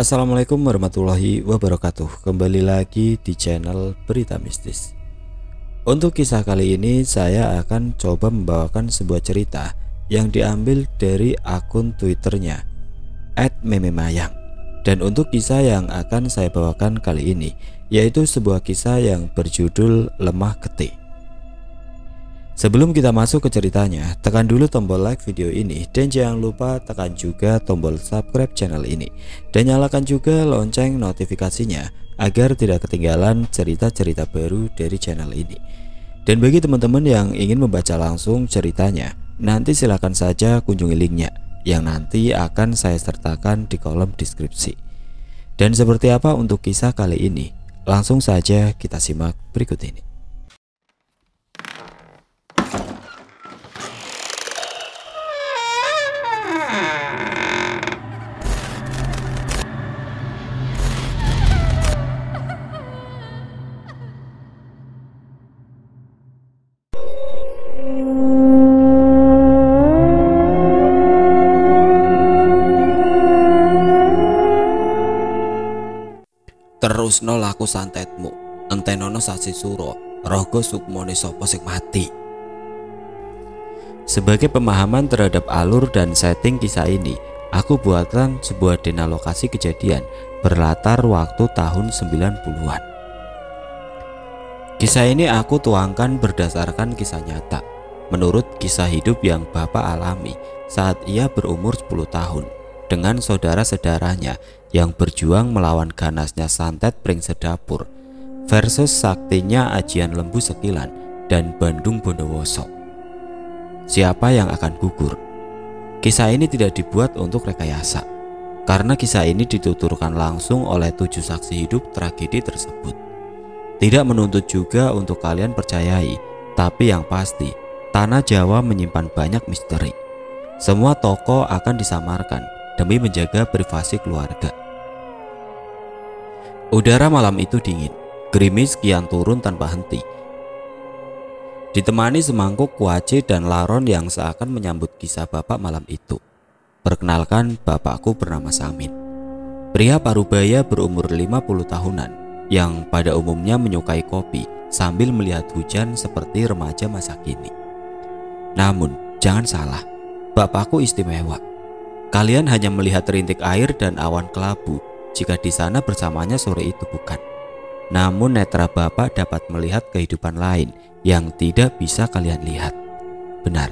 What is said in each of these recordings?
Assalamualaikum warahmatullahi wabarakatuh. Kembali lagi di channel Berita Mistis. Untuk kisah kali ini saya akan coba membawakan sebuah cerita Yang diambil dari akun twitternya @mememayang. Dan untuk kisah yang akan saya bawakan kali ini Yaitu sebuah kisah yang berjudul Lemah Getih Sebelum kita masuk ke ceritanya, tekan dulu tombol like video ini dan jangan lupa tekan juga tombol subscribe channel ini dan nyalakan juga lonceng notifikasinya agar tidak ketinggalan cerita-cerita baru dari channel ini. Dan bagi teman-teman yang ingin membaca langsung ceritanya, nanti silahkan saja kunjungi linknya yang nanti akan saya sertakan di kolom deskripsi. Dan seperti apa untuk kisah kali ini? Langsung saja kita simak berikut ini. Terusno laku santetmu. Entenono sasi suro rogo sukmone sopo sing mati? Sebagai pemahaman terhadap alur dan setting kisah ini aku buatkan sebuah dena lokasi kejadian berlatar waktu tahun 90-an kisah ini aku tuangkan berdasarkan kisah nyata menurut kisah hidup yang bapak alami saat ia berumur 10 tahun dengan saudara-saudaranya yang berjuang melawan ganasnya santet pring sedapur versus saktinya ajian lembu sekilan dan Bandung Bondowoso. Siapa yang akan gugur? Kisah ini tidak dibuat untuk rekayasa, karena kisah ini dituturkan langsung oleh tujuh saksi hidup tragedi tersebut. Tidak menuntut juga untuk kalian percayai, tapi yang pasti, tanah Jawa menyimpan banyak misteri. Semua tokoh akan disamarkan, demi menjaga privasi keluarga. Udara malam itu dingin, gerimis kian turun tanpa henti. Ditemani semangkuk kuaci dan laron yang seakan menyambut kisah bapak malam itu. Perkenalkan, bapakku bernama Samin. Pria parubaya berumur 50 tahunan yang pada umumnya menyukai kopi sambil melihat hujan seperti remaja masa kini. Namun, jangan salah, bapakku istimewa. Kalian hanya melihat rintik air dan awan kelabu jika di sana bersamanya sore itu bukan. Namun netra Bapak dapat melihat kehidupan lain yang tidak bisa kalian lihat. Benar,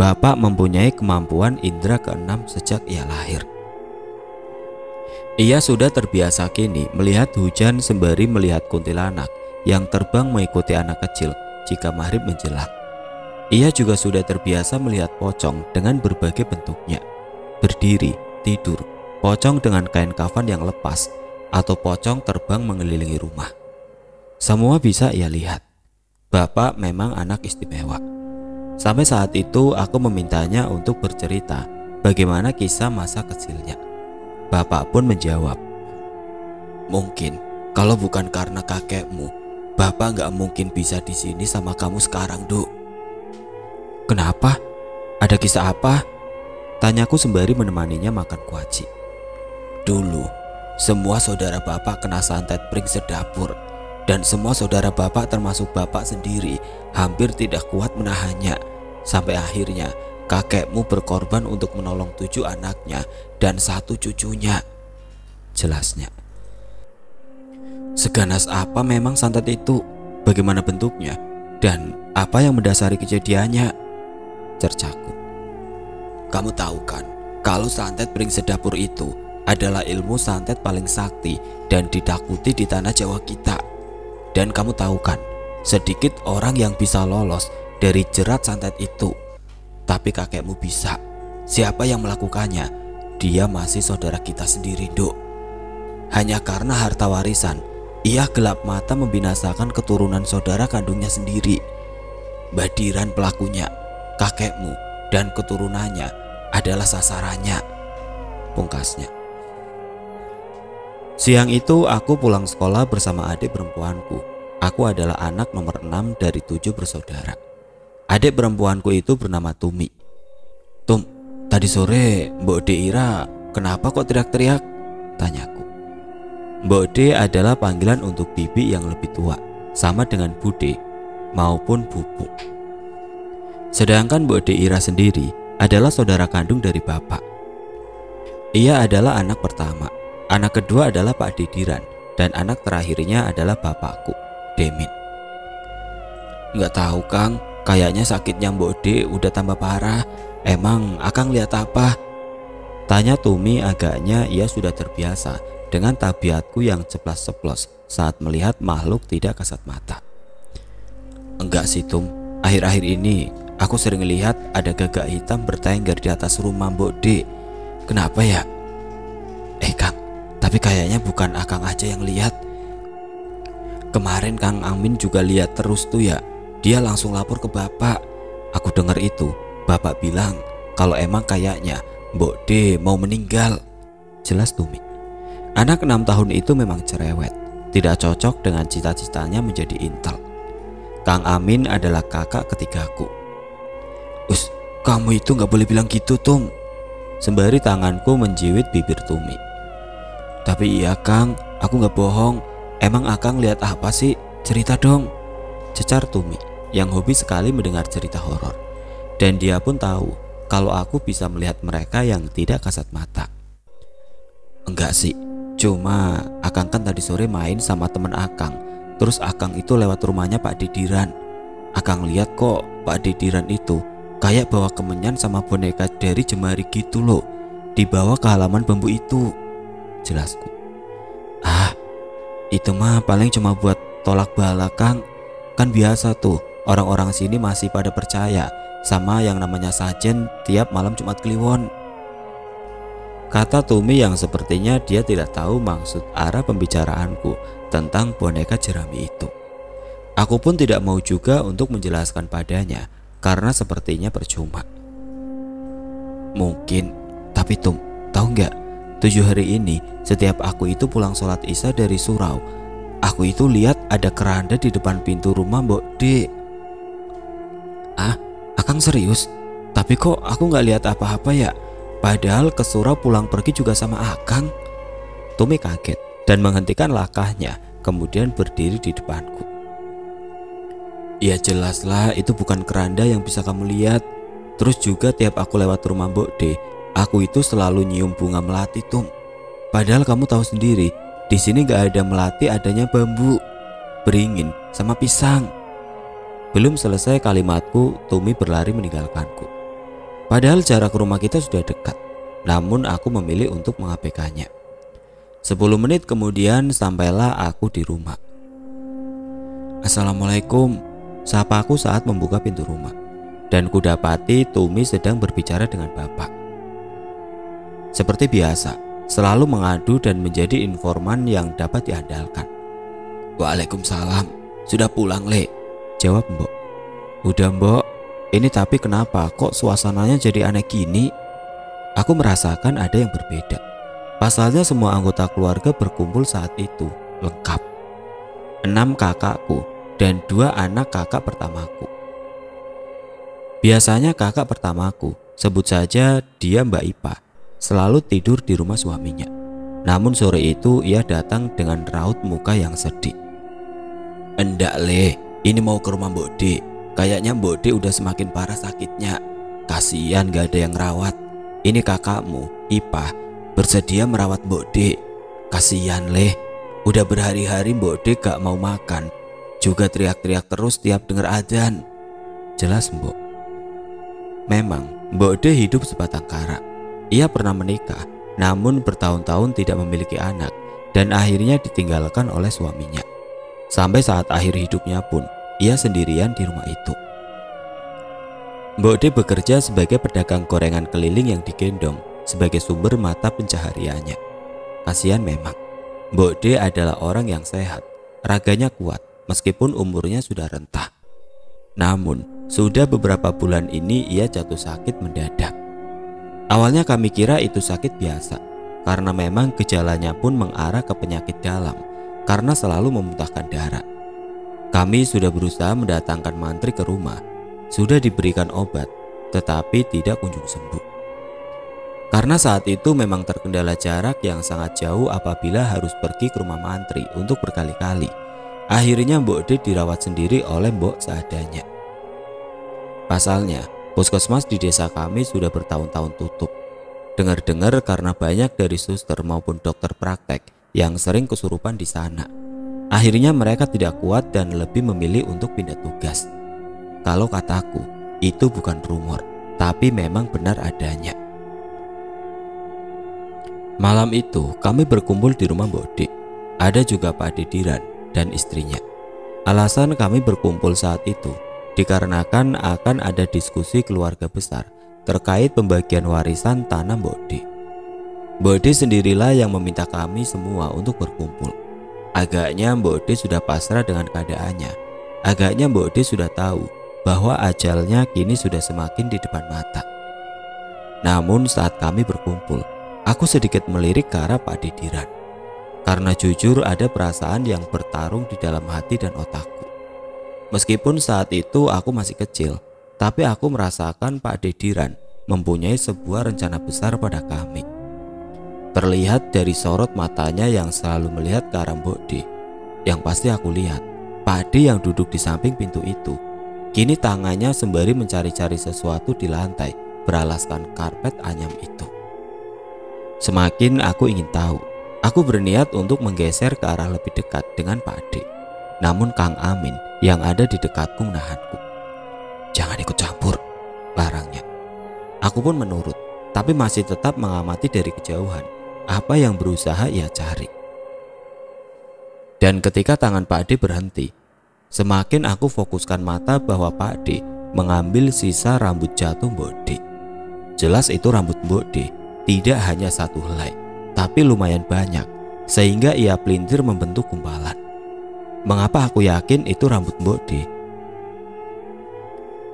Bapak mempunyai kemampuan indera keenam sejak ia lahir. Ia sudah terbiasa kini melihat hujan sembari melihat kuntilanak yang terbang mengikuti anak kecil jika maghrib menjelang. Ia juga sudah terbiasa melihat pocong dengan berbagai bentuknya berdiri, tidur, pocong dengan kain kafan yang lepas, atau pocong terbang mengelilingi rumah. Semua bisa ia lihat. Bapak memang anak istimewa. Sampai saat itu aku memintanya untuk bercerita bagaimana kisah masa kecilnya. Bapak pun menjawab, Mungkin kalau bukan karena kakekmu, Bapak nggak mungkin bisa di sini sama kamu sekarang, Duk. Kenapa? Ada kisah apa? Tanyaku sembari menemaninya makan kuaci. Dulu, semua saudara bapak kena santet pring sedapur dan semua saudara bapak termasuk bapak sendiri hampir tidak kuat menahannya. Sampai akhirnya kakekmu berkorban untuk menolong tujuh anaknya dan satu cucunya. Jelasnya. Seganas apa memang santet itu? Bagaimana bentuknya? Dan apa yang mendasari kejadiannya? Cercaku. Kamu tahu kan, kalau santet pring sedapur itu adalah ilmu santet paling sakti dan ditakuti di tanah Jawa kita. Dan kamu tahu kan, sedikit orang yang bisa lolos dari jerat santet itu. Tapi kakekmu bisa. Siapa yang melakukannya? Dia masih saudara kita sendiri, Dok. Hanya karena harta warisan, ia gelap mata membinasakan keturunan saudara kandungnya sendiri. Badiran pelakunya, kakekmu, dan keturunannya adalah sasarannya. Pungkasnya. Siang itu aku pulang sekolah bersama adik perempuanku. Aku adalah anak nomor enam dari tujuh bersaudara. Adik perempuanku itu bernama Tumi. Tum, tadi sore Mbok Deira kenapa kok teriak-teriak? Tanyaku. Mbok D adalah panggilan untuk bibi yang lebih tua, sama dengan Bude maupun Bubu. Sedangkan Mbok D Ira sendiri adalah saudara kandung dari bapak. Ia adalah anak pertama, anak kedua adalah Pak Didiran, dan anak terakhirnya adalah bapakku, Demin. Nggak tahu Kang, kayaknya sakitnya Mbok D udah tambah parah. Emang Akang lihat apa? Tanya Tumi agaknya ia sudah terbiasa dengan tabiatku yang ceplas-ceplos saat melihat makhluk tidak kasat mata. Enggak sih Tum, akhir-akhir ini aku sering lihat ada gagak hitam bertengger di atas rumah Mbok D. Kenapa ya? Eh Kang, tapi kayaknya bukan Akang aja yang lihat. Kemarin Kang Amin juga lihat terus tuh ya. Dia langsung lapor ke Bapak. Aku dengar itu, Bapak bilang kalau emang kayaknya Mbok D mau meninggal. Jelas Tumi. Anak enam tahun itu memang cerewet, tidak cocok dengan cita-citanya menjadi intel. Kang Amin adalah kakak ketigaku. Us, kamu itu nggak boleh bilang gitu, Tum. Sembari tanganku menjiwit bibir Tumi. Tapi iya, Kang, aku nggak bohong. Emang Akang lihat apa sih? Cerita dong. Cecar Tumi yang hobi sekali mendengar cerita horor. Dan dia pun tahu kalau aku bisa melihat mereka yang tidak kasat mata. Enggak sih, cuma Akang kan tadi sore main sama temen Akang. Terus Akang itu lewat rumahnya Pak Didiran. Akang lihat kok Pak Didiran itu kayak bawa kemenyan sama boneka dari jemari gitu loh. Dibawa ke halaman bambu itu. Jelasku. Ah, itu mah paling cuma buat tolak bala Kang. Kan biasa tuh, orang-orang sini masih pada percaya sama yang namanya sajen tiap malam Jumat Kliwon. Kata Tumi yang sepertinya dia tidak tahu maksud arah pembicaraanku tentang boneka jerami itu. Aku pun tidak mau juga untuk menjelaskan padanya karena sepertinya percuma. Mungkin, tapi Tum, tahu nggak? Tujuh hari ini, setiap aku itu pulang sholat isya dari surau, aku itu lihat ada keranda di depan pintu rumah Mbok D. Ah, Akang serius? Tapi kok aku nggak lihat apa-apa ya? Padahal ke surau pulang pergi juga sama Akang. Tumi kaget dan menghentikan langkahnya, kemudian berdiri di depanku. Ya jelaslah itu bukan keranda yang bisa kamu lihat. Terus juga tiap aku lewat rumah Mbok D, aku itu selalu nyium bunga melati tum. Padahal kamu tahu sendiri, di sini gak ada melati, adanya bambu, beringin, sama pisang. Belum selesai kalimatku, Tumi berlari meninggalkanku. Padahal jarak rumah kita sudah dekat, namun aku memilih untuk mengabaikannya. Sepuluh menit kemudian sampailah aku di rumah. Assalamualaikum, sapa aku saat membuka pintu rumah. Dan kudapati Tumi sedang berbicara dengan bapak. Seperti biasa, selalu mengadu dan menjadi informan yang dapat diandalkan. Waalaikumsalam, sudah pulang, Le. Jawab Mbok. Udah Mbok, ini tapi kenapa kok suasananya jadi aneh gini? Aku merasakan ada yang berbeda. Pasalnya semua anggota keluarga berkumpul saat itu, lengkap. Enam kakakku dan dua anak kakak pertamaku. Biasanya kakak pertamaku, sebut saja dia Mbak Ipa, selalu tidur di rumah suaminya. Namun sore itu ia datang dengan raut muka yang sedih. Endak le, ini mau ke rumah Mbok D. Kayaknya Mbok D udah semakin parah sakitnya. Kasihan gak ada yang rawat. Ini kakakmu, Ipa, bersedia merawat Mbok D. Kasihan leh, udah berhari-hari Mbok D gak mau makan. Juga teriak-teriak terus tiap dengar adzan. Jelas Mbok. Memang Mbok D hidup sebatang kara. Ia pernah menikah, namun bertahun-tahun tidak memiliki anak dan akhirnya ditinggalkan oleh suaminya. Sampai saat akhir hidupnya pun, ia sendirian di rumah itu. Mbok D bekerja sebagai pedagang gorengan keliling yang digendong sebagai sumber mata pencahariannya. Kasihan memang, Mbok D adalah orang yang sehat, raganya kuat meskipun umurnya sudah rentah. Namun, sudah beberapa bulan ini ia jatuh sakit mendadak. Awalnya kami kira itu sakit biasa, karena memang gejalanya pun mengarah ke penyakit dalam karena selalu memuntahkan darah. Kami sudah berusaha mendatangkan mantri ke rumah, sudah diberikan obat, tetapi tidak kunjung sembuh. Karena saat itu memang terkendala jarak yang sangat jauh apabila harus pergi ke rumah mantri untuk berkali-kali. Akhirnya Mbok D dirawat sendiri oleh Mbok seadanya. Pasalnya, puskesmas di desa kami sudah bertahun-tahun tutup. Dengar-dengar karena banyak dari suster maupun dokter praktek yang sering kesurupan di sana. Akhirnya mereka tidak kuat dan lebih memilih untuk pindah tugas. Kalau kataku, itu bukan rumor, tapi memang benar adanya. Malam itu kami berkumpul di rumah Bodi. Ada juga Pak Didiran dan istrinya. Alasan kami berkumpul saat itu dikarenakan akan ada diskusi keluarga besar terkait pembagian warisan tanah Bodi. Bodi sendirilah yang meminta kami semua untuk berkumpul. Agaknya Bodi sudah pasrah dengan keadaannya. Agaknya Bodi sudah tahu bahwa ajalnya kini sudah semakin di depan mata. Namun saat kami berkumpul, Aku sedikit melirik ke arah Pak Didiran. Karena jujur ada perasaan yang bertarung di dalam hati dan otakku. Meskipun saat itu aku masih kecil, tapi aku merasakan Pak Didiran mempunyai sebuah rencana besar pada kami. Terlihat dari sorot matanya yang selalu melihat ke arah Mbok D. Yang pasti aku lihat, Pak D yang duduk di samping pintu itu, kini tangannya sembari mencari-cari sesuatu di lantai beralaskan karpet anyam itu. Semakin aku ingin tahu, aku berniat untuk menggeser ke arah lebih dekat dengan Pak Ade. Namun Kang Amin yang ada di dekatku menahanku. Jangan ikut campur, larangnya. Aku pun menurut, tapi masih tetap mengamati dari kejauhan apa yang berusaha ia cari. Dan ketika tangan Pak Ade berhenti, semakin aku fokuskan mata bahwa Pak Ade mengambil sisa rambut jatuh Mbok Jelas itu rambut Mbok tidak hanya satu helai, tapi lumayan banyak, sehingga ia pelintir membentuk gumpalan. Mengapa aku yakin itu rambut Mbok D?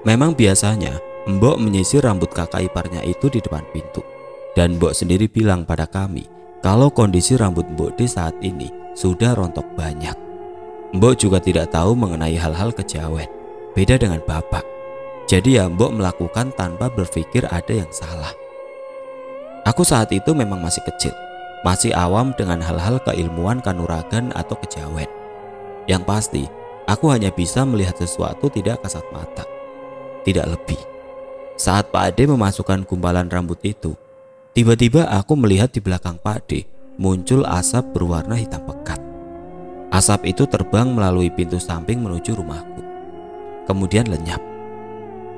Memang biasanya Mbok menyisir rambut kakak iparnya itu di depan pintu. Dan Mbok sendiri bilang pada kami kalau kondisi rambut Mbok D saat ini sudah rontok banyak. Mbok juga tidak tahu mengenai hal-hal kejawen. Beda dengan bapak. Jadi ya Mbok melakukan tanpa berpikir ada yang salah. Aku saat itu memang masih kecil, masih awam dengan hal-hal keilmuan kanuragan atau kejawen. Yang pasti, aku hanya bisa melihat sesuatu tidak kasat mata, tidak lebih. Saat Pak Ade memasukkan gumpalan rambut itu, tiba-tiba aku melihat di belakang Pak Ade muncul asap berwarna hitam pekat. Asap itu terbang melalui pintu samping menuju rumahku. Kemudian lenyap.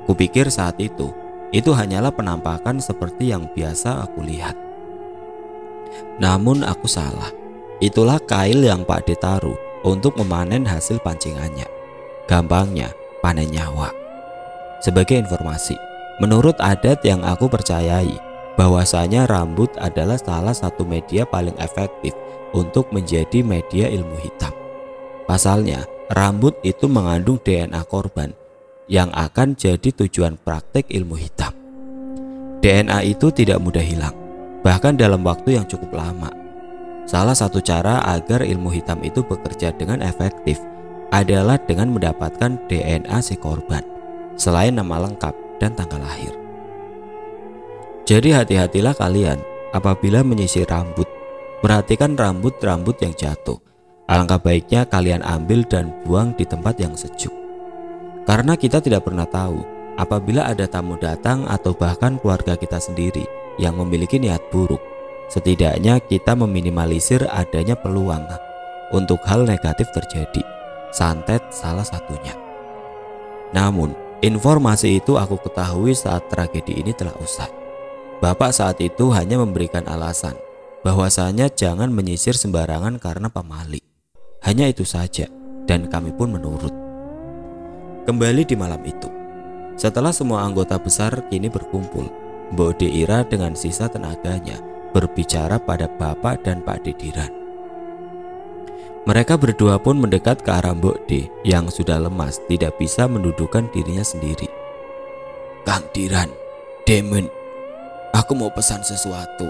Kupikir saat itu itu hanyalah penampakan seperti yang biasa aku lihat. Namun aku salah. Itulah kail yang Pak D taruh untuk memanen hasil pancingannya. Gampangnya, panen nyawa. Sebagai informasi, menurut adat yang aku percayai, bahwasanya rambut adalah salah satu media paling efektif untuk menjadi media ilmu hitam. Pasalnya, rambut itu mengandung DNA korban yang akan jadi tujuan praktek ilmu hitam. DNA itu tidak mudah hilang, bahkan dalam waktu yang cukup lama. Salah satu cara agar ilmu hitam itu bekerja dengan efektif adalah dengan mendapatkan DNA si korban, selain nama lengkap dan tanggal lahir. Jadi hati-hatilah kalian apabila menyisir rambut. Perhatikan rambut-rambut yang jatuh. Alangkah baiknya kalian ambil dan buang di tempat yang sejuk. Karena kita tidak pernah tahu apabila ada tamu datang atau bahkan keluarga kita sendiri yang memiliki niat buruk. Setidaknya kita meminimalisir adanya peluang untuk hal negatif terjadi. Santet salah satunya. Namun, informasi itu aku ketahui saat tragedi ini telah usai. Bapak saat itu hanya memberikan alasan bahwasanya jangan menyisir sembarangan karena pamali. Hanya itu saja, dan kami pun menurut. Kembali di malam itu, setelah semua anggota besar kini berkumpul, Mbok Deira dengan sisa tenaganya berbicara pada Bapak dan Pak Didiran. Mereka berdua pun mendekat ke arah Mbok D yang sudah lemas tidak bisa mendudukan dirinya sendiri. Kang Diran, Demon, aku mau pesan sesuatu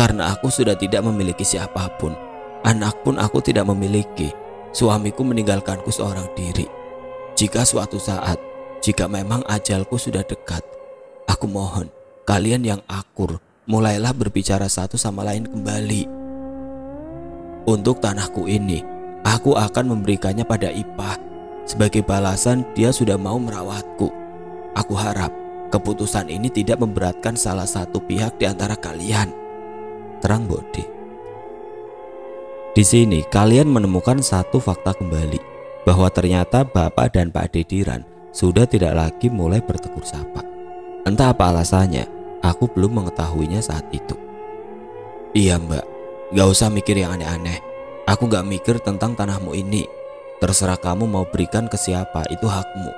karena aku sudah tidak memiliki siapa pun. Anak pun aku tidak memiliki. Suamiku meninggalkanku seorang diri. Jika suatu saat, jika memang ajalku sudah dekat, aku mohon kalian yang akur mulailah berbicara satu sama lain kembali. Untuk tanahku ini, aku akan memberikannya pada Ipah. Sebagai balasan, dia sudah mau merawatku. Aku harap keputusan ini tidak memberatkan salah satu pihak di antara kalian. Terang Bodi. Di sini kalian menemukan satu fakta kembali bahwa ternyata Bapak dan Pak Dediran sudah tidak lagi mulai bertegur sapa. Entah apa alasannya, aku belum mengetahuinya saat itu. Iya mbak, gak usah mikir yang aneh-aneh. Aku gak mikir tentang tanahmu ini. Terserah kamu mau berikan ke siapa, itu hakmu.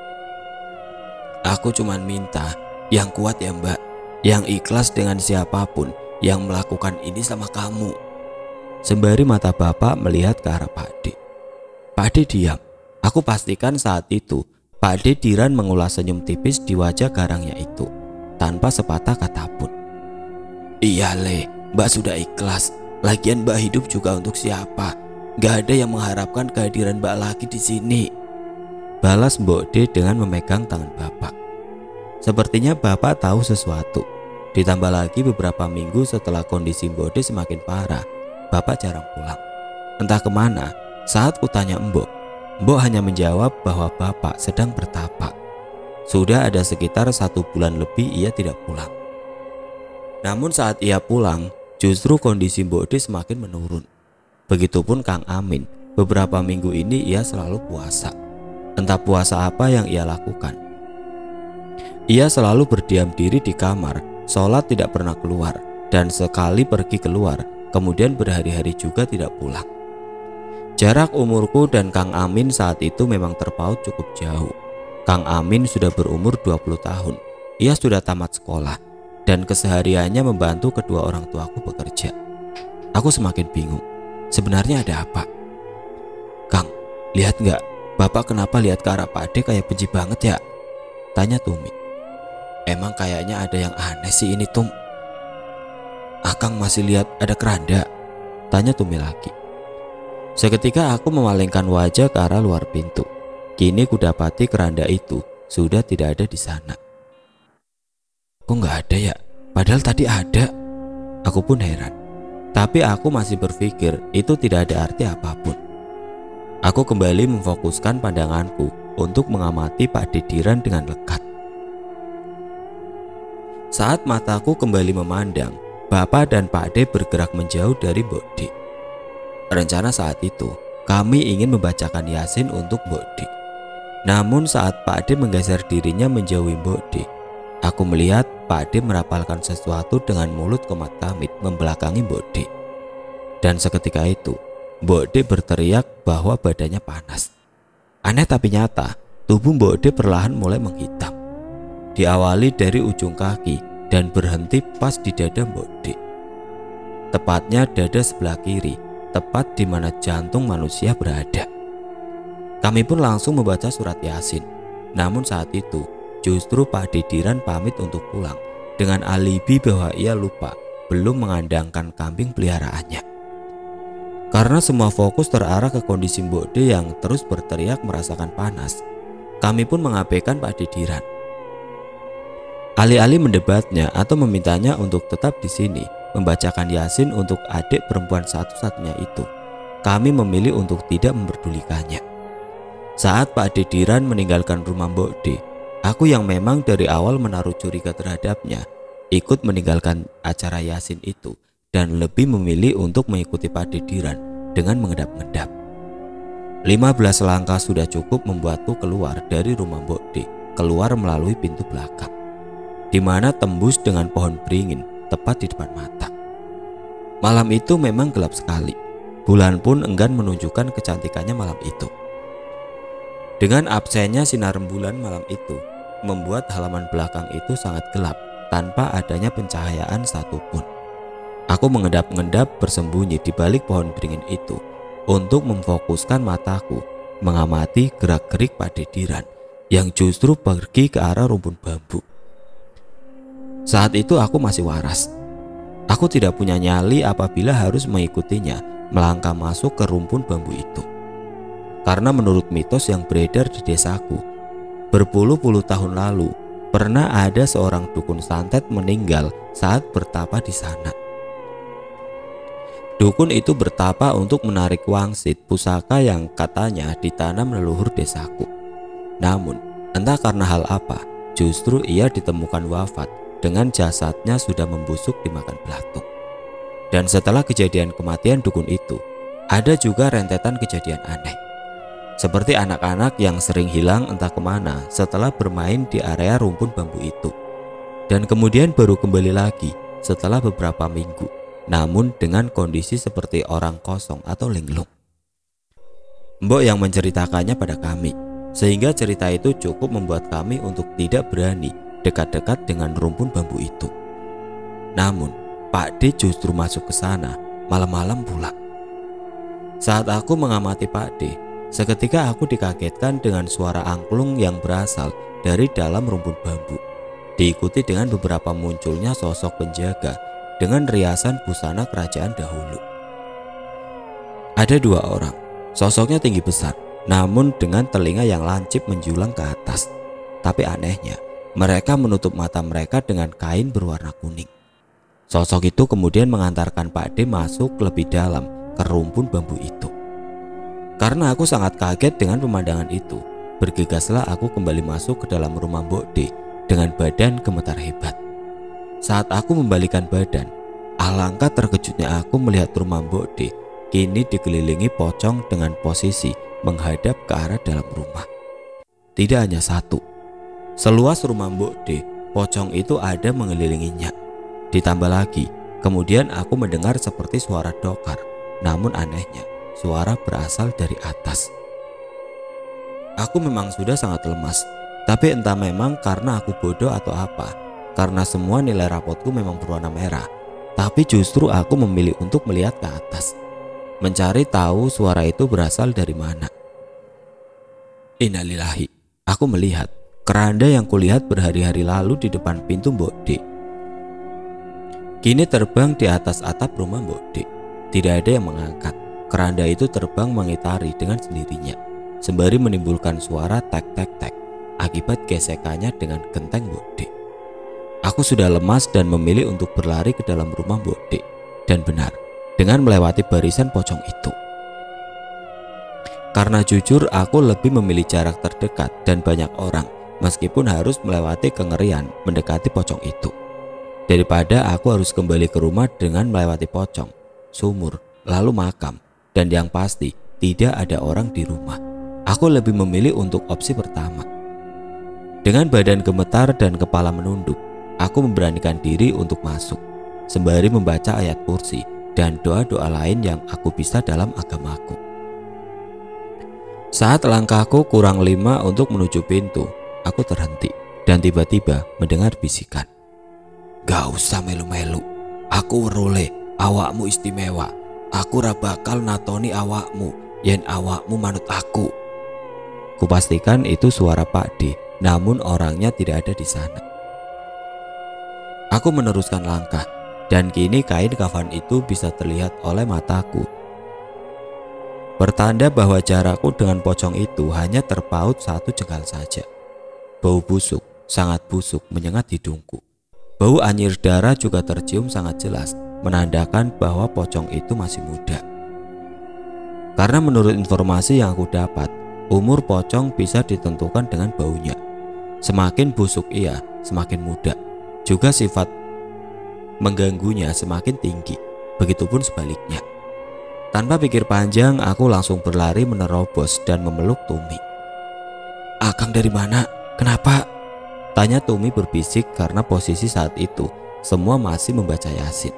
Aku cuma minta yang kuat ya mbak, yang ikhlas dengan siapa pun yang melakukan ini sama kamu. Sembari mata bapak melihat ke arah Pak D. Pak D diam. Aku pastikan saat itu Pak D Diran mengulas senyum tipis di wajah garangnya itu tanpa sepatah kata pun. Iya le, mbak sudah ikhlas. Lagian mbak hidup juga untuk siapa? Gak ada yang mengharapkan kehadiran mbak lagi di sini. Balas Mbok D dengan memegang tangan bapak. Sepertinya bapak tahu sesuatu. Ditambah lagi beberapa minggu setelah kondisi Mbok D semakin parah, bapak jarang pulang. Entah ke mana, saat kutanya Mbok, Mbok hanya menjawab bahwa bapak sedang bertapa. Sudah ada sekitar satu bulan lebih ia tidak pulang. Namun saat ia pulang, justru kondisi Mbok D semakin menurun. Begitupun Kang Amin, beberapa minggu ini ia selalu puasa. Entah puasa apa yang ia lakukan. Ia selalu berdiam diri di kamar, sholat tidak pernah keluar, dan sekali pergi keluar, kemudian berhari-hari juga tidak pulang. Jarak umurku dan Kang Amin saat itu memang terpaut cukup jauh. Kang Amin sudah berumur 20 tahun. Ia sudah tamat sekolah dan kesehariannya membantu kedua orang tuaku bekerja. Aku semakin bingung. Sebenarnya ada apa? Kang, lihat nggak? Bapak kenapa lihat ke arah Pak Ade kayak benci banget ya? Tanya Tumi. Emang kayaknya ada yang aneh sih ini Tum. Akang masih lihat ada keranda? Tanya Tumi lagi. Seketika aku memalingkan wajah ke arah luar pintu. Kini kudapati keranda itu sudah tidak ada di sana. Kok nggak ada ya? Padahal tadi ada. Aku pun heran. Tapi aku masih berpikir itu tidak ada arti apa pun. Aku kembali memfokuskan pandanganku untuk mengamati Pak Dediran dengan lekat. Saat mataku kembali memandang, Bapak dan Pak De bergerak menjauh dari Bodi. Rencana saat itu, kami ingin membacakan Yasin untuk Mbok Dik. Namun saat Pak Ade menggeser dirinya menjauhi Mbok Dik, aku melihat Pak Ade merapalkan sesuatu dengan mulut komat kamit membelakangi Mbok Dik. Dan seketika itu, Mbok Dik berteriak bahwa badannya panas. Aneh tapi nyata, tubuh Mbok Dik perlahan mulai menghitam. Diawali dari ujung kaki dan berhenti pas di dada Mbok Dik. Tepatnya dada sebelah kiri tepat di mana jantung manusia berada. Kami pun langsung membaca surat Yasin. Namun saat itu, justru Pak Dediran pamit untuk pulang dengan alibi bahwa ia lupa belum mengandangkan kambing peliharaannya. Karena semua fokus terarah ke kondisi Mbok D yang terus berteriak merasakan panas, kami pun mengabaikan Pak Dediran. Alih-alih mendebatnya atau memintanya untuk tetap di sini, membacakan Yasin untuk adik perempuan satu-satunya itu. Kami memilih untuk tidak memperdulikannya. Saat Pak Dediran meninggalkan rumah Mbok D, aku yang memang dari awal menaruh curiga terhadapnya, ikut meninggalkan acara Yasin itu dan lebih memilih untuk mengikuti Pak Dediran dengan mengedap-ngedap. 15 langkah sudah cukup membuatku keluar dari rumah Mbok D, keluar melalui pintu belakang, di mana tembus dengan pohon beringin tepat di depan mata. Malam itu memang gelap sekali. Bulan pun enggan menunjukkan kecantikannya malam itu. Dengan absennya sinar rembulan malam itu, membuat halaman belakang itu sangat gelap tanpa adanya pencahayaan satupun. Aku mengedap-ngedap bersembunyi di balik pohon beringin itu untuk memfokuskan mataku mengamati gerak-gerik Dediran yang justru pergi ke arah rumpun bambu. Saat itu aku masih waras. Aku tidak punya nyali apabila harus mengikutinya melangkah masuk ke rumpun bambu itu. Karena menurut mitos yang beredar di desaku, berpuluh-puluh tahun lalu, pernah ada seorang dukun santet meninggal saat bertapa di sana. Dukun itu bertapa untuk menarik wangsit pusaka yang katanya ditanam leluhur desaku. Namun, entah karena hal apa, justru ia ditemukan wafat dengan jasadnya sudah membusuk dimakan belatung. Dan setelah kejadian kematian dukun itu, ada juga rentetan kejadian aneh. Seperti anak-anak yang sering hilang entah ke mana setelah bermain di area rumpun bambu itu. Dan kemudian baru kembali lagi setelah beberapa minggu, namun dengan kondisi seperti orang kosong atau linglung. Mbok yang menceritakannya pada kami, sehingga cerita itu cukup membuat kami untuk tidak berani dekat-dekat dengan rumpun bambu itu. Namun, Pak D justru masuk ke sana malam-malam pula. Saat aku mengamati Pak D, seketika aku dikagetkan dengan suara angklung yang berasal dari dalam rumpun bambu. Diikuti dengan beberapa munculnya sosok penjaga dengan riasan busana kerajaan dahulu. Ada dua orang, sosoknya tinggi besar, namun dengan telinga yang lancip menjulang ke atas. Tapi anehnya, mereka menutup mata mereka dengan kain berwarna kuning. Sosok itu kemudian mengantarkan Pak D masuk lebih dalam ke rumpun bambu itu. Karena aku sangat kaget dengan pemandangan itu, bergegaslah aku kembali masuk ke dalam rumah Mbok D dengan badan gemetar hebat. Saat aku membalikan badan, alangkah terkejutnya aku melihat rumah Mbok D kini dikelilingi pocong dengan posisi menghadap ke arah dalam rumah. Tidak hanya satu, seluas rumah Mbok D, pocong itu ada mengelilinginya. Ditambah lagi, kemudian aku mendengar seperti suara dokar namun anehnya, suara berasal dari atas. Aku memang sudah sangat lemas, tapi entah memang karena aku bodoh atau apa, karena semua nilai rapotku memang berwarna merah, tapi justru aku memilih untuk melihat ke atas, mencari tahu suara itu berasal dari mana. Innalillahi, aku melihat keranda yang kulihat berhari-hari lalu di depan pintu Mbok. Kini terbang di atas atap rumah Mbok. Tidak ada yang mengangkat. Keranda itu terbang mengitari dengan sendirinya, sembari menimbulkan suara tek-tek-tek akibat gesekannya dengan genteng Bode. Aku sudah lemas dan memilih untuk berlari ke dalam rumah Bode. Dan benar, dengan melewati barisan pocong itu. Karena jujur aku lebih memilih jarak terdekat dan banyak orang meskipun harus melewati kengerian mendekati pocong itu. Daripada aku harus kembali ke rumah dengan melewati pocong sumur, lalu makam, dan yang pasti tidak ada orang di rumah. Aku lebih memilih untuk opsi pertama. Dengan badan gemetar dan kepala menunduk, aku memberanikan diri untuk masuk, sembari membaca ayat kursi dan doa-doa lain yang aku bisa dalam agamaku. Saat langkahku kurang lima untuk menuju pintu, aku terhenti dan tiba-tiba mendengar bisikan. Gak usah melu-melu, aku werole awakmu istimewa. Aku ra bakal natoni awakmu yen awakmu manut aku. Kupastikan itu suara Pak D, namun orangnya tidak ada di sana. Aku meneruskan langkah, dan kini kain kafan itu bisa terlihat oleh mataku. Pertanda bahwa jarakku dengan pocong itu hanya terpaut satu jengkal saja. Bau busuk, sangat busuk menyengat hidungku. Bau anyir darah juga tercium sangat jelas menandakan bahwa pocong itu masih muda. Karena menurut informasi yang aku dapat, umur pocong bisa ditentukan dengan baunya. Semakin busuk ia, semakin muda. Juga sifat mengganggunya semakin tinggi. Begitupun sebaliknya. Tanpa pikir panjang, aku langsung berlari menerobos dan memeluk Tumi. Akang dari mana? Kenapa? Tanya Tumi berbisik karena posisi saat itu semua masih membaca Yasin.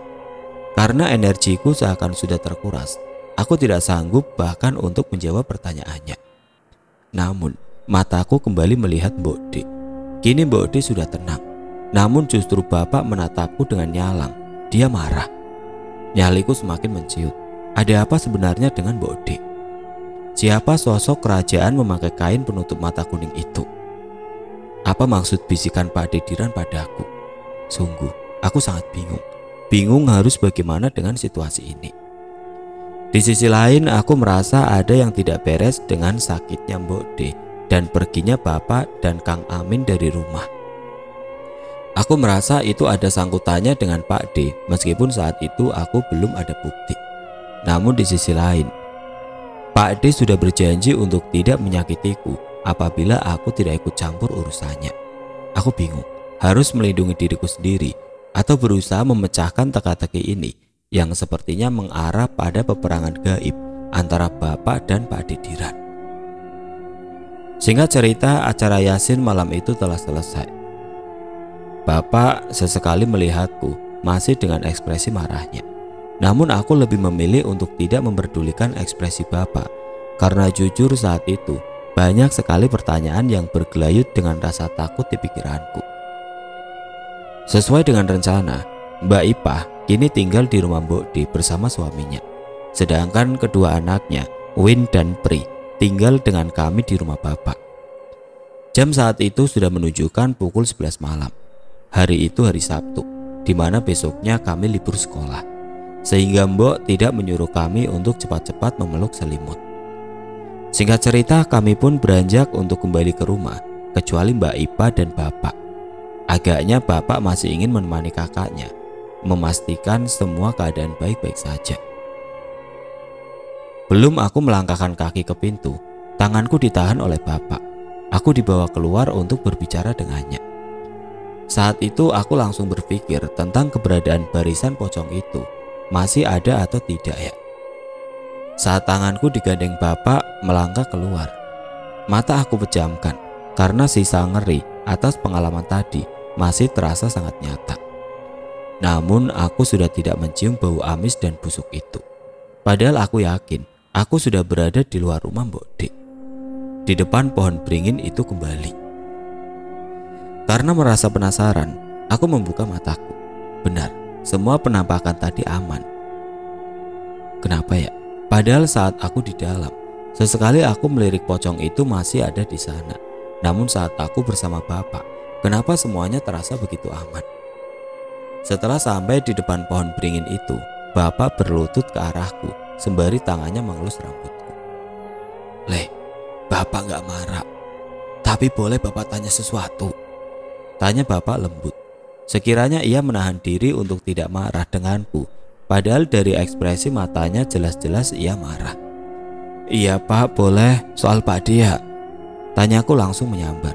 Karena energiku seakan sudah terkuras, aku tidak sanggup bahkan untuk menjawab pertanyaannya. Namun, mataku kembali melihat Mbok Kini Mbok sudah tenang, namun justru bapak menatapku dengan nyalang. Dia marah. Nyaliku semakin menciut. Ada apa sebenarnya dengan Mbok Siapa sosok kerajaan memakai kain penutup mata kuning itu? Apa maksud bisikan Pak Dediran padaku? Sungguh, aku sangat bingung bingung harus bagaimana dengan situasi ini. Di sisi lain, aku merasa ada yang tidak beres dengan sakitnya Mbok D dan perginya Bapak dan Kang Amin dari rumah. Aku merasa itu ada sangkutannya dengan Pak D, meskipun saat itu aku belum ada bukti. Namun di sisi lain, Pak D sudah berjanji untuk tidak menyakitiku apabila aku tidak ikut campur urusannya. Aku bingung, harus melindungi diriku sendiri atau berusaha memecahkan teka-teki ini yang sepertinya mengarah pada peperangan gaib antara Bapak dan Pak Didiran. Singkat cerita, acara Yasin malam itu telah selesai. Bapak sesekali melihatku masih dengan ekspresi marahnya. Namun aku lebih memilih untuk tidak memperdulikan ekspresi Bapak karena jujur saat itu banyak sekali pertanyaan yang bergelayut dengan rasa takut di pikiranku. Sesuai dengan rencana, Mbak Ipah kini tinggal di rumah Mbok D bersama suaminya. Sedangkan kedua anaknya, Win dan Pri, tinggal dengan kami di rumah Bapak. Jam saat itu sudah menunjukkan pukul 11 malam. Hari itu hari Sabtu, di mana besoknya kami libur sekolah. Sehingga Mbok tidak menyuruh kami untuk cepat-cepat memeluk selimut. Singkat cerita, kami pun beranjak untuk kembali ke rumah, kecuali Mbak Ipa dan Bapak. Agaknya Bapak masih ingin menemani kakaknya, memastikan semua keadaan baik-baik saja. Belum aku melangkahkan kaki ke pintu, tanganku ditahan oleh Bapak. Aku dibawa keluar untuk berbicara dengannya. Saat itu aku langsung berpikir tentang keberadaan barisan pocong itu masih ada atau tidak ya. Saat tanganku digandeng bapak melangkah keluar, mata aku pejamkan karena sisa ngeri atas pengalaman tadi masih terasa sangat nyata. Namun aku sudah tidak mencium bau amis dan busuk itu. Padahal aku yakin aku sudah berada di luar rumah Mbok Dik. Di depan pohon beringin itu kembali. Karena merasa penasaran, aku membuka mataku. Benar, semua penampakan tadi aman. Kenapa ya? Padahal saat aku di dalam, sesekali aku melirik pocong itu masih ada di sana. Namun saat aku bersama bapak, kenapa semuanya terasa begitu aman? Setelah sampai di depan pohon beringin itu, bapak berlutut ke arahku, sembari tangannya mengelus rambutku. Leh, bapak gak marah, tapi boleh bapak tanya sesuatu. Tanya bapak lembut. Sekiranya ia menahan diri untuk tidak marah denganku, padahal dari ekspresi matanya jelas-jelas ia marah. Iya pak, boleh soal Pak Dia. Tanyaku langsung menyambar.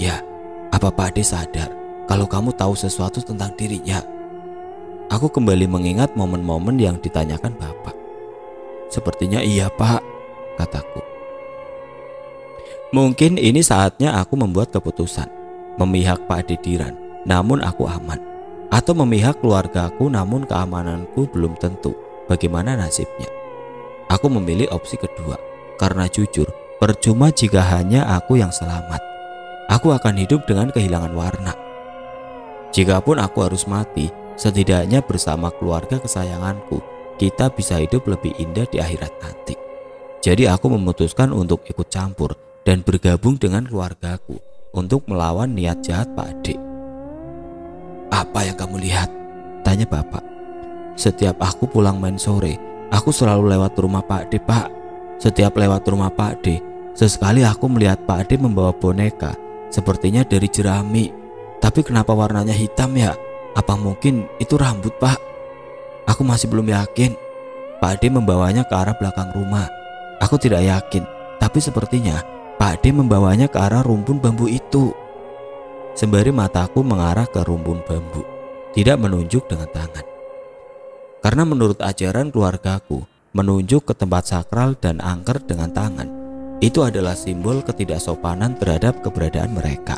Ya, apa Pak Ade sadar kalau kamu tahu sesuatu tentang dirinya? Aku kembali mengingat momen-momen yang ditanyakan bapak. Sepertinya iya pak, kataku. Mungkin ini saatnya aku membuat keputusan memihak Pak Didiran, namun aku aman. Atau memihak keluargaku namun keamananku belum tentu. Bagaimana nasibnya? Aku memilih opsi kedua karena jujur, percuma jika hanya aku yang selamat. Aku akan hidup dengan kehilangan warna. Jikapun aku harus mati, setidaknya bersama keluarga kesayanganku, kita bisa hidup lebih indah di akhirat nanti. Jadi aku memutuskan untuk ikut campur dan bergabung dengan keluargaku untuk melawan niat jahat Pak Adik. Apa yang kamu lihat? Tanya Bapak. Setiap aku pulang main sore, aku selalu lewat rumah Pak Ade, Pak. Setiap lewat rumah Pak Ade, sesekali aku melihat Pak Ade membawa boneka, sepertinya dari jerami. Tapi kenapa warnanya hitam ya? Apa mungkin itu rambut, Pak? Aku masih belum yakin. Pak Ade membawanya ke arah belakang rumah. Aku tidak yakin, tapi sepertinya Pak D membawanya ke arah rumpun bambu itu. Sembari mataku mengarah ke rumpun bambu, tidak menunjuk dengan tangan. Karena menurut ajaran keluargaku, menunjuk ke tempat sakral dan angker dengan tangan itu adalah simbol ketidaksopanan terhadap keberadaan mereka.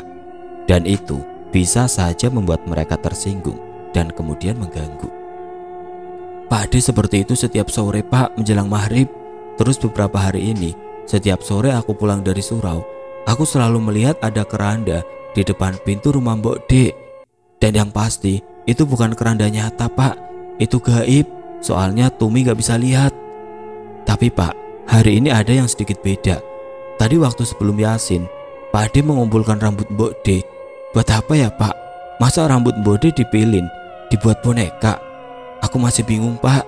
Dan itu bisa saja membuat mereka tersinggung dan kemudian mengganggu. Pak D seperti itu setiap sore Pak menjelang maghrib. Terus beberapa hari ini setiap sore aku pulang dari surau, aku selalu melihat ada keranda di depan pintu rumah Mbok D. Dan yang pasti, itu bukan keranda nyata pak, itu gaib, soalnya Tumi gak bisa lihat. Tapi pak, hari ini ada yang sedikit beda. Tadi waktu sebelum Yasin, Pak D mengumpulkan rambut Mbok D. Buat apa ya pak? Masa rambut Mbok D dipilin, dibuat boneka? Aku masih bingung pak.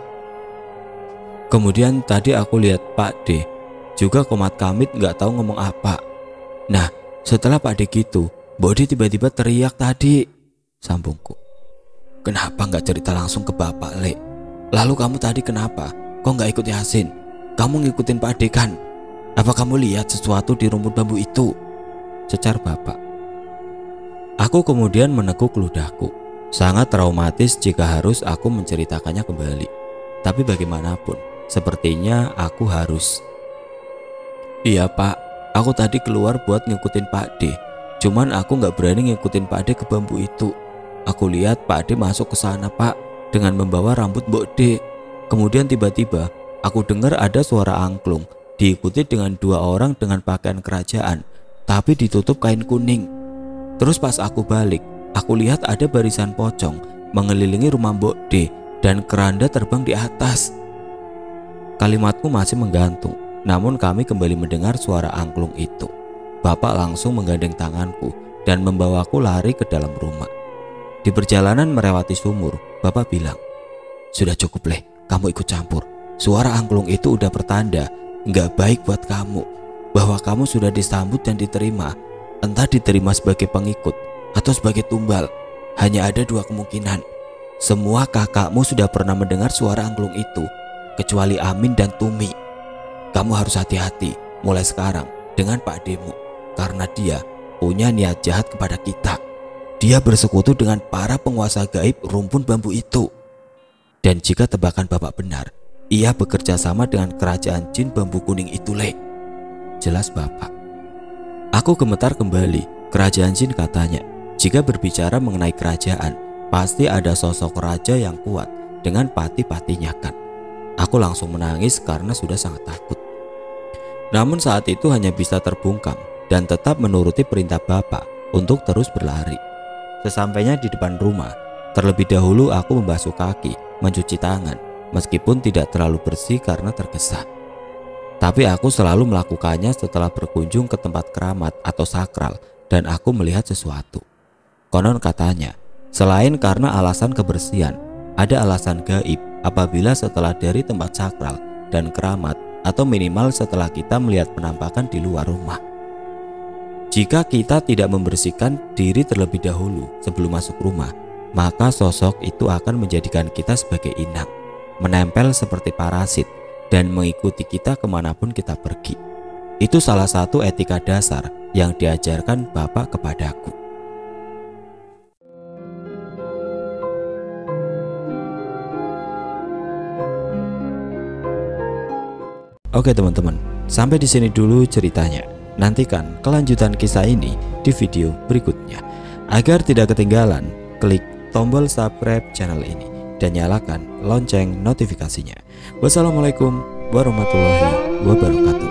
Kemudian tadi aku lihat Pak D juga Komat Kamit nggak tahu ngomong apa. Nah, setelah Pak Dik itu, Bodi tiba-tiba teriak tadi. Sambungku. Kenapa nggak cerita langsung ke bapak, Le? Lalu kamu tadi kenapa? Kok nggak ikut Yasin? Kamu ngikutin Pak Ade kan? Apa kamu lihat sesuatu di rumput bambu itu? Cecar bapak. Aku kemudian menekuk ludahku. Sangat traumatis jika harus aku menceritakannya kembali. Tapi bagaimanapun, sepertinya aku harus. Iya pak, aku tadi keluar buat ngikutin Pak D. Cuman aku nggak berani ngikutin Pak D ke bambu itu. Aku lihat Pak D masuk ke sana pak dengan membawa rambut Mbok D. Kemudian tiba-tiba aku dengar ada suara angklung diikuti dengan dua orang dengan pakaian kerajaan tapi ditutup kain kuning. Terus pas aku balik, aku lihat ada barisan pocong mengelilingi rumah Mbok D dan keranda terbang di atas. Kalimatku masih menggantung, namun kami kembali mendengar suara angklung itu. Bapak langsung menggandeng tanganku dan membawaku lari ke dalam rumah. Di perjalanan melewati sumur, Bapak bilang, Sudah cukup leh, kamu ikut campur. Suara angklung itu udah pertanda, nggak baik buat kamu. Bahwa kamu sudah disambut dan diterima. Entah diterima sebagai pengikut atau sebagai tumbal. Hanya ada dua kemungkinan. Semua kakakmu sudah pernah mendengar suara angklung itu, kecuali Amin dan Tumi. Kamu harus hati-hati mulai sekarang dengan Pak Demu, karena dia punya niat jahat kepada kita. Dia bersekutu dengan para penguasa gaib rumpun bambu itu. Dan jika tebakan Bapak benar, ia bekerja sama dengan kerajaan jin bambu kuning itu, Le. Jelas Bapak. Aku gemetar kembali. Kerajaan jin katanya, jika berbicara mengenai kerajaan, pasti ada sosok raja yang kuat dengan pati-patinya kan. Aku langsung menangis karena sudah sangat takut. Namun saat itu hanya bisa terbungkam dan tetap menuruti perintah Bapak untuk terus berlari. Sesampainya di depan rumah, terlebih dahulu aku membasuh kaki, mencuci tangan, meskipun tidak terlalu bersih karena tergesa. Tapi aku selalu melakukannya setelah berkunjung ke tempat keramat atau sakral dan aku melihat sesuatu. Konon katanya, selain karena alasan kebersihan, ada alasan gaib apabila setelah dari tempat sakral dan keramat atau minimal setelah kita melihat penampakan di luar rumah. Jika kita tidak membersihkan diri terlebih dahulu sebelum masuk rumah, maka sosok itu akan menjadikan kita sebagai inang, menempel seperti parasit, dan mengikuti kita ke mana pun kita pergi. Itu salah satu etika dasar yang diajarkan Bapak kepadaku. Oke teman-teman, sampai di sini dulu ceritanya. Nantikan kelanjutan kisah ini di video berikutnya. Agar tidak ketinggalan, klik tombol subscribe channel ini dan nyalakan lonceng notifikasinya. Wassalamualaikum warahmatullahi wabarakatuh.